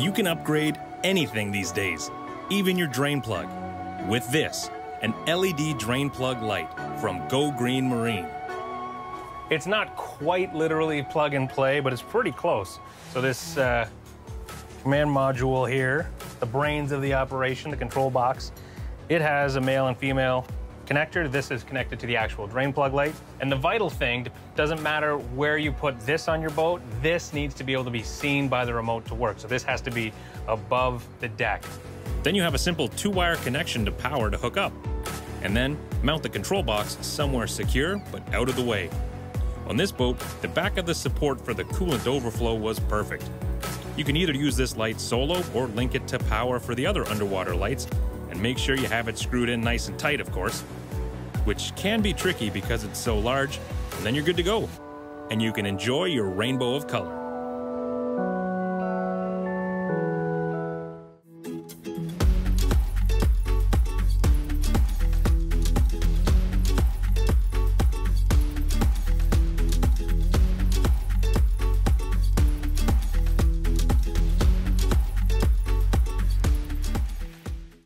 You can upgrade anything these days, even your drain plug, with this an LED drain plug light from Go Green Marine. It's not quite literally plug and play, but it's pretty close. So this uh, command module here, the brains of the operation, the control box, it has a male and female connector. This is connected to the actual drain plug light. And the vital thing, doesn't matter where you put this on your boat, this needs to be able to be seen by the remote to work. So this has to be above the deck. Then you have a simple two-wire connection to power to hook up. And then mount the control box somewhere secure but out of the way. On this boat, the back of the support for the coolant overflow was perfect. You can either use this light solo or link it to power for the other underwater lights, and make sure you have it screwed in nice and tight, of course, which can be tricky because it's so large, and then you're good to go. And you can enjoy your rainbow of color.